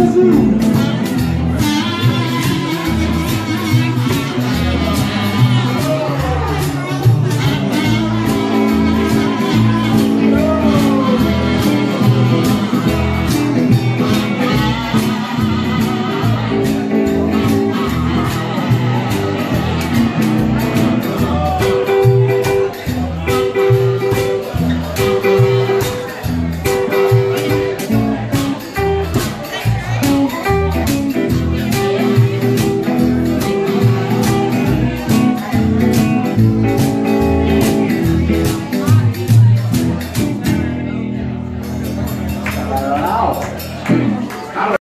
Brasil!